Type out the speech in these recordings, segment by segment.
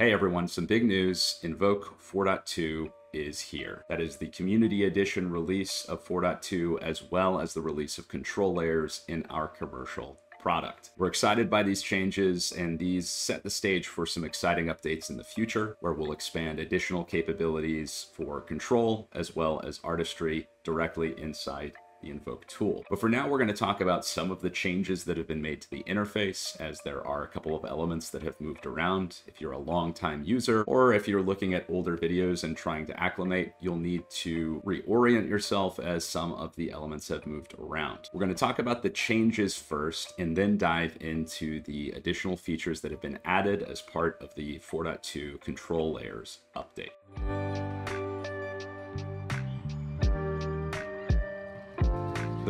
Hey everyone, some big news. Invoke 4.2 is here. That is the community edition release of 4.2 as well as the release of control layers in our commercial product. We're excited by these changes and these set the stage for some exciting updates in the future where we'll expand additional capabilities for control as well as artistry directly inside the Invoke tool. But for now, we're going to talk about some of the changes that have been made to the interface, as there are a couple of elements that have moved around. If you're a long-time user, or if you're looking at older videos and trying to acclimate, you'll need to reorient yourself as some of the elements have moved around. We're going to talk about the changes first, and then dive into the additional features that have been added as part of the 4.2 control layers update.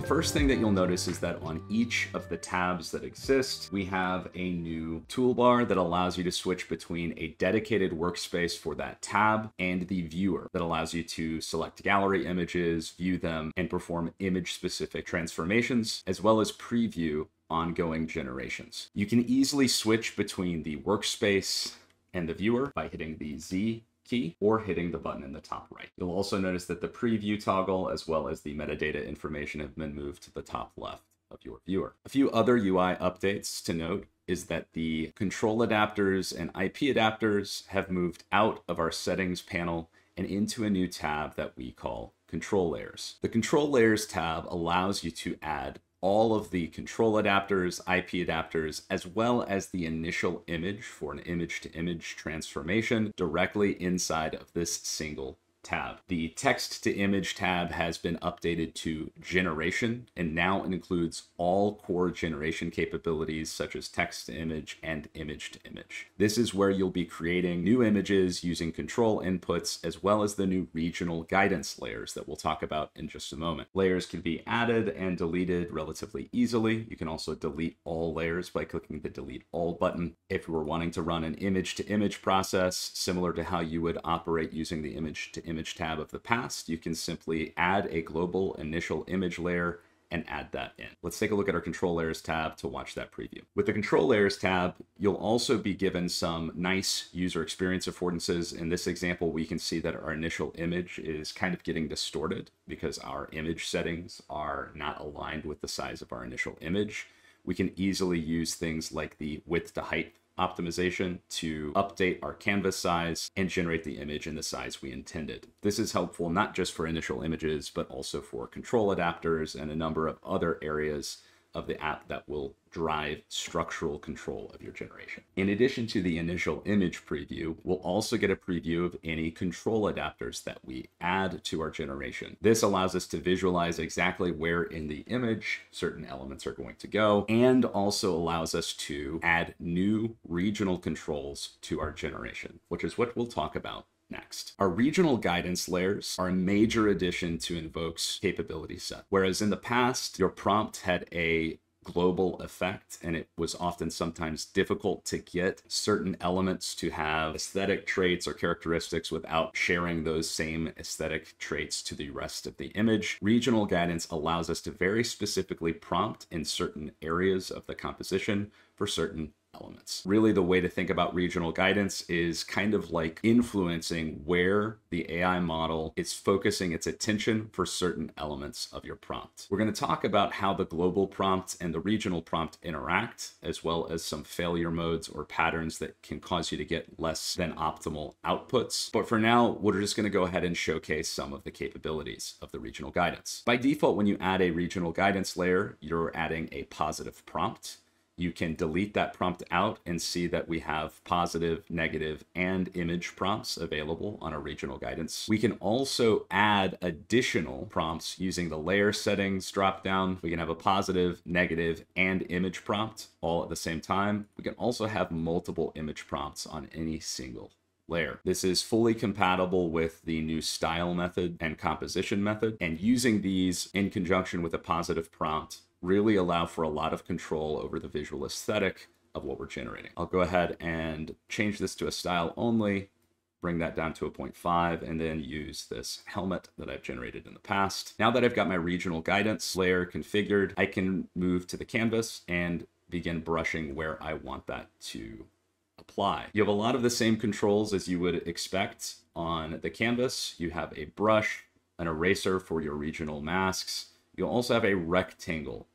The first thing that you'll notice is that on each of the tabs that exist, we have a new toolbar that allows you to switch between a dedicated workspace for that tab and the viewer that allows you to select gallery images, view them, and perform image-specific transformations, as well as preview ongoing generations. You can easily switch between the workspace and the viewer by hitting the Z key or hitting the button in the top right. You'll also notice that the preview toggle as well as the metadata information have been moved to the top left of your viewer. A few other UI updates to note is that the control adapters and IP adapters have moved out of our settings panel and into a new tab that we call control layers. The control layers tab allows you to add all of the control adapters, IP adapters, as well as the initial image for an image to image transformation directly inside of this single tab. The text to image tab has been updated to generation and now includes all core generation capabilities such as text to image and image to image. This is where you'll be creating new images using control inputs as well as the new regional guidance layers that we'll talk about in just a moment. Layers can be added and deleted relatively easily. You can also delete all layers by clicking the delete all button. If you were wanting to run an image to image process similar to how you would operate using the image to image tab of the past, you can simply add a global initial image layer and add that in. Let's take a look at our control layers tab to watch that preview. With the control layers tab, you'll also be given some nice user experience affordances. In this example, we can see that our initial image is kind of getting distorted because our image settings are not aligned with the size of our initial image. We can easily use things like the width to height optimization to update our canvas size and generate the image in the size we intended. This is helpful not just for initial images, but also for control adapters and a number of other areas of the app that will drive structural control of your generation. In addition to the initial image preview, we'll also get a preview of any control adapters that we add to our generation. This allows us to visualize exactly where in the image certain elements are going to go, and also allows us to add new regional controls to our generation, which is what we'll talk about next. Our regional guidance layers are a major addition to Invoke's capability set. Whereas in the past, your prompt had a global effect and it was often sometimes difficult to get certain elements to have aesthetic traits or characteristics without sharing those same aesthetic traits to the rest of the image. Regional guidance allows us to very specifically prompt in certain areas of the composition for certain elements. Really, the way to think about regional guidance is kind of like influencing where the AI model is focusing its attention for certain elements of your prompt. We're going to talk about how the global prompt and the regional prompt interact, as well as some failure modes or patterns that can cause you to get less than optimal outputs. But for now, we're just going to go ahead and showcase some of the capabilities of the regional guidance. By default, when you add a regional guidance layer, you're adding a positive prompt you can delete that prompt out and see that we have positive, negative, and image prompts available on our regional guidance. We can also add additional prompts using the layer settings dropdown. We can have a positive, negative, and image prompt all at the same time. We can also have multiple image prompts on any single layer. This is fully compatible with the new style method and composition method, and using these in conjunction with a positive prompt really allow for a lot of control over the visual aesthetic of what we're generating. I'll go ahead and change this to a style only, bring that down to a 0.5, and then use this helmet that I've generated in the past. Now that I've got my regional guidance layer configured, I can move to the canvas and begin brushing where I want that to apply. You have a lot of the same controls as you would expect on the canvas. You have a brush, an eraser for your regional masks. You'll also have a rectangle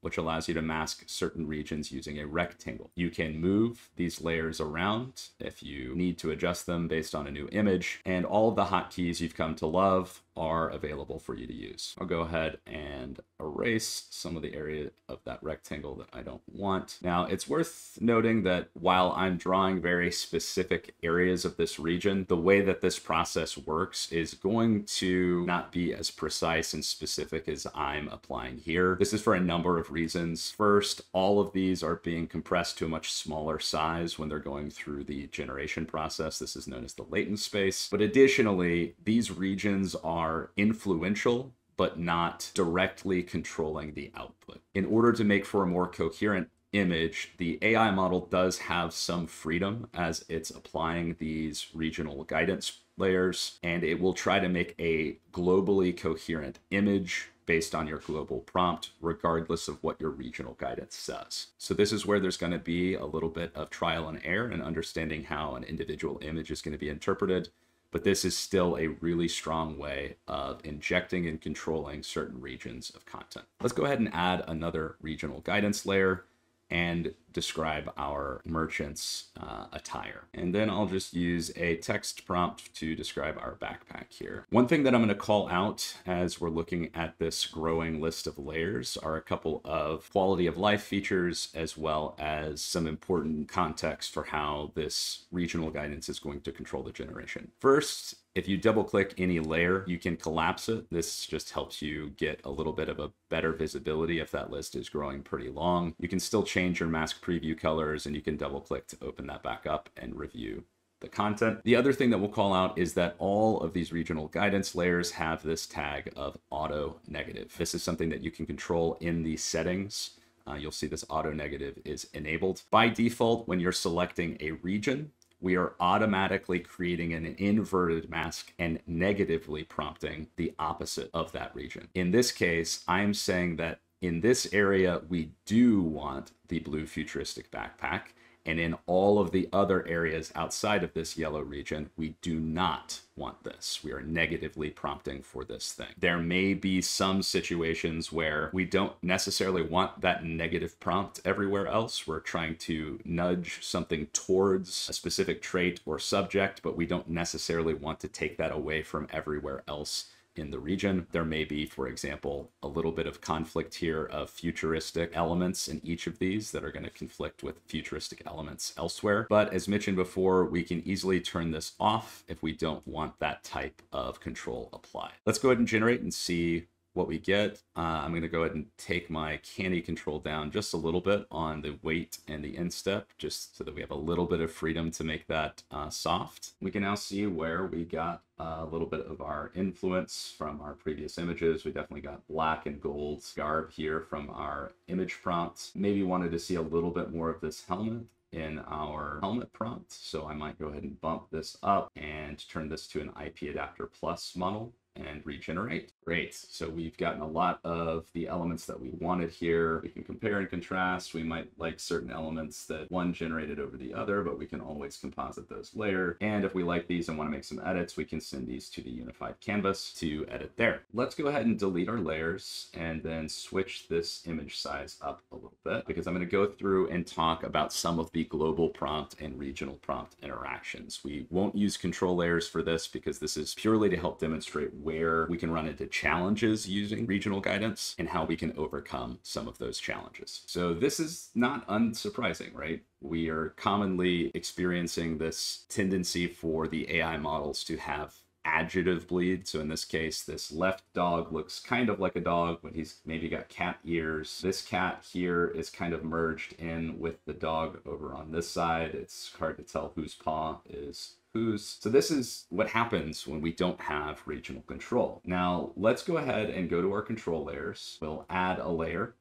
which allows you to mask certain regions using a rectangle. You can move these layers around if you need to adjust them based on a new image, and all the hotkeys you've come to love are available for you to use. I'll go ahead and erase some of the area of that rectangle that I don't want. Now, it's worth noting that while I'm drawing very specific areas of this region, the way that this process works is going to not be as precise and specific as I'm applying here. This is for a number of reasons. First, all of these are being compressed to a much smaller size when they're going through the generation process. This is known as the latent space. But additionally, these regions are influential but not directly controlling the output. In order to make for a more coherent image, the AI model does have some freedom as it's applying these regional guidance layers, and it will try to make a globally coherent image based on your global prompt, regardless of what your regional guidance says. So this is where there's going to be a little bit of trial and error and understanding how an individual image is going to be interpreted but this is still a really strong way of injecting and controlling certain regions of content. Let's go ahead and add another regional guidance layer and describe our merchant's uh, attire. And then I'll just use a text prompt to describe our backpack here. One thing that I'm gonna call out as we're looking at this growing list of layers are a couple of quality of life features as well as some important context for how this regional guidance is going to control the generation. First, if you double click any layer, you can collapse it. This just helps you get a little bit of a better visibility if that list is growing pretty long. You can still change your mask preview colors and you can double click to open that back up and review the content. The other thing that we'll call out is that all of these regional guidance layers have this tag of auto negative. This is something that you can control in the settings. Uh, you'll see this auto negative is enabled. By default, when you're selecting a region, we are automatically creating an inverted mask and negatively prompting the opposite of that region. In this case, I'm saying that in this area, we do want the blue futuristic backpack. And in all of the other areas outside of this yellow region, we do not want this. We are negatively prompting for this thing. There may be some situations where we don't necessarily want that negative prompt everywhere else. We're trying to nudge something towards a specific trait or subject, but we don't necessarily want to take that away from everywhere else in the region. There may be, for example, a little bit of conflict here of futuristic elements in each of these that are going to conflict with futuristic elements elsewhere. But as mentioned before, we can easily turn this off if we don't want that type of control applied. Let's go ahead and generate and see what we get. Uh, I'm going to go ahead and take my canny control down just a little bit on the weight and the end step, just so that we have a little bit of freedom to make that uh, soft. We can now see where we got a little bit of our influence from our previous images. We definitely got black and gold garb here from our image prompts. Maybe wanted to see a little bit more of this helmet in our helmet prompt. So I might go ahead and bump this up and turn this to an IP adapter plus model and regenerate. Great. So we've gotten a lot of the elements that we wanted here. We can compare and contrast. We might like certain elements that one generated over the other, but we can always composite those later. And if we like these and want to make some edits, we can send these to the unified canvas to edit there. Let's go ahead and delete our layers and then switch this image size up a little bit because I'm going to go through and talk about some of the global prompt and regional prompt interactions. We won't use control layers for this because this is purely to help demonstrate where we can run into challenges using regional guidance and how we can overcome some of those challenges. So this is not unsurprising, right? We are commonly experiencing this tendency for the AI models to have adjective bleed. So in this case, this left dog looks kind of like a dog, but he's maybe got cat ears. This cat here is kind of merged in with the dog over on this side. It's hard to tell whose paw is. So this is what happens when we don't have regional control. Now let's go ahead and go to our control layers. We'll add a layer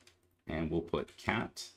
and we'll put cat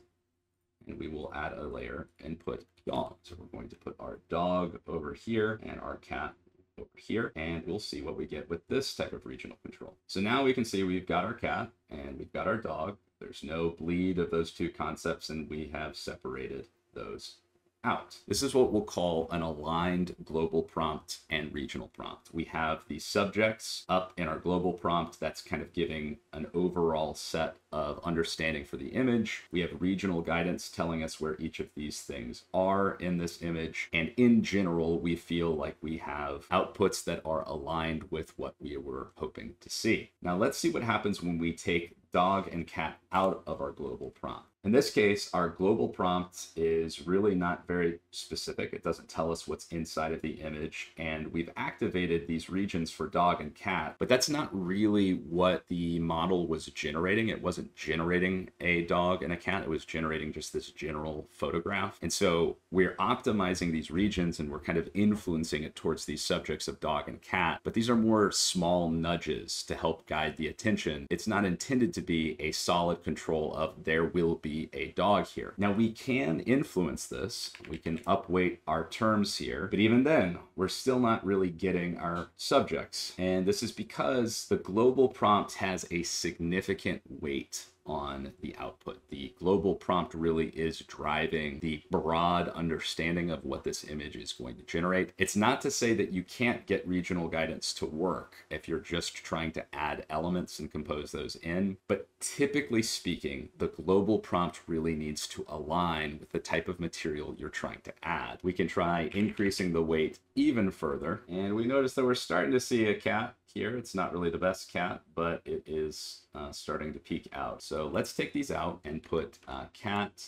and we will add a layer and put dog. So we're going to put our dog over here and our cat over here and we'll see what we get with this type of regional control. So now we can see we've got our cat and we've got our dog. There's no bleed of those two concepts and we have separated those out. This is what we'll call an aligned global prompt and regional prompt. We have the subjects up in our global prompt that's kind of giving an overall set of understanding for the image. We have regional guidance telling us where each of these things are in this image. And in general, we feel like we have outputs that are aligned with what we were hoping to see. Now let's see what happens when we take dog and cat out of our global prompt. In this case, our global prompt is really not very specific. It doesn't tell us what's inside of the image. And we've activated these regions for dog and cat, but that's not really what the model was generating. It wasn't generating a dog and a cat. It was generating just this general photograph. And so we're optimizing these regions and we're kind of influencing it towards these subjects of dog and cat. But these are more small nudges to help guide the attention. It's not intended to be a solid control of there will be a dog here. Now we can influence this. We can upweight our terms here, but even then, we're still not really getting our subjects. And this is because the global prompt has a significant weight on the output. The global prompt really is driving the broad understanding of what this image is going to generate. It's not to say that you can't get regional guidance to work if you're just trying to add elements and compose those in, but typically speaking, the global prompt really needs to align with the type of material you're trying to add. We can try increasing the weight even further, and we notice that we're starting to see a cat here. It's not really the best cat, but it is uh, starting to peek out. So let's take these out and put uh, cat,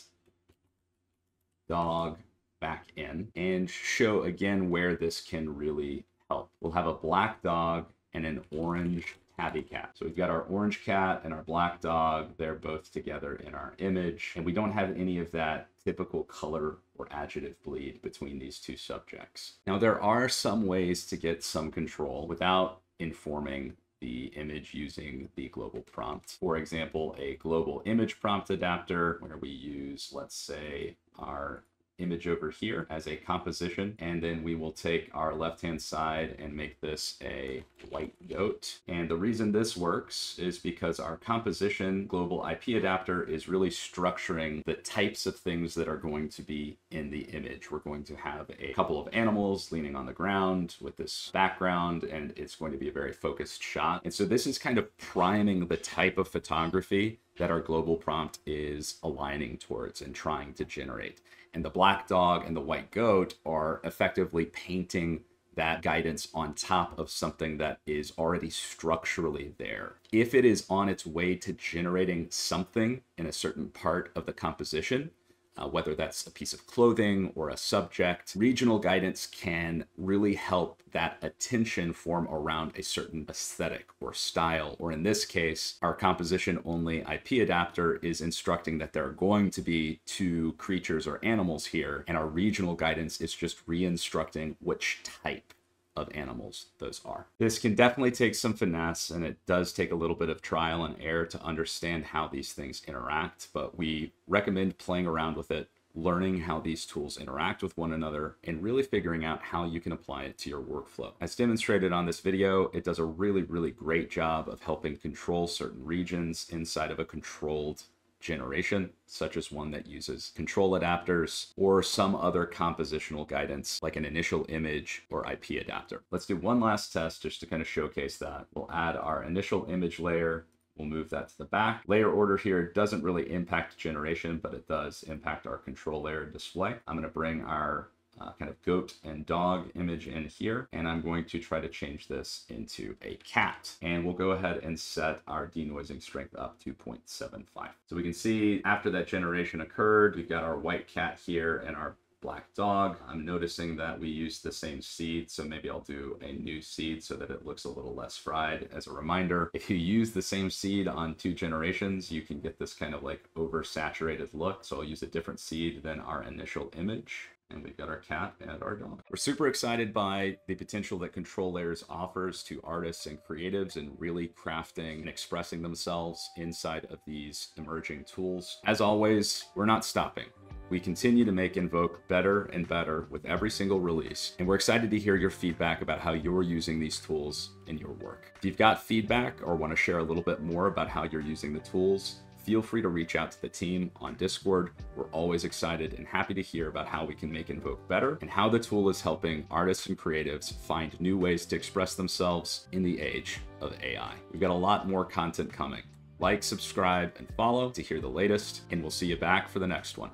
dog back in and show again where this can really help. We'll have a black dog and an orange tabby cat. So we've got our orange cat and our black dog. They're both together in our image. And we don't have any of that typical color or adjective bleed between these two subjects. Now, there are some ways to get some control without informing the image using the global prompt. For example, a global image prompt adapter where we use, let's say, our image over here as a composition. And then we will take our left-hand side and make this a white goat. And the reason this works is because our composition global IP adapter is really structuring the types of things that are going to be in the image. We're going to have a couple of animals leaning on the ground with this background, and it's going to be a very focused shot. And so this is kind of priming the type of photography that our global prompt is aligning towards and trying to generate and the black dog and the white goat are effectively painting that guidance on top of something that is already structurally there. If it is on its way to generating something in a certain part of the composition, uh, whether that's a piece of clothing or a subject. Regional guidance can really help that attention form around a certain aesthetic or style. Or in this case, our composition only IP adapter is instructing that there are going to be two creatures or animals here, and our regional guidance is just re-instructing which type of animals those are. This can definitely take some finesse and it does take a little bit of trial and error to understand how these things interact, but we recommend playing around with it, learning how these tools interact with one another, and really figuring out how you can apply it to your workflow. As demonstrated on this video, it does a really, really great job of helping control certain regions inside of a controlled generation, such as one that uses control adapters or some other compositional guidance like an initial image or IP adapter. Let's do one last test just to kind of showcase that. We'll add our initial image layer We'll move that to the back. Layer order here doesn't really impact generation, but it does impact our control layer display. I'm going to bring our uh, kind of goat and dog image in here. And I'm going to try to change this into a cat. And we'll go ahead and set our denoising strength up to 0.75. So we can see after that generation occurred, we've got our white cat here and our black dog. I'm noticing that we use the same seed, so maybe I'll do a new seed so that it looks a little less fried. As a reminder, if you use the same seed on two generations, you can get this kind of like oversaturated look. So I'll use a different seed than our initial image and we've got our cat and our dog. We're super excited by the potential that Control Layers offers to artists and creatives in really crafting and expressing themselves inside of these emerging tools. As always, we're not stopping. We continue to make Invoke better and better with every single release, and we're excited to hear your feedback about how you're using these tools in your work. If you've got feedback or want to share a little bit more about how you're using the tools, feel free to reach out to the team on Discord. We're always excited and happy to hear about how we can make Invoke better and how the tool is helping artists and creatives find new ways to express themselves in the age of AI. We've got a lot more content coming. Like, subscribe, and follow to hear the latest, and we'll see you back for the next one.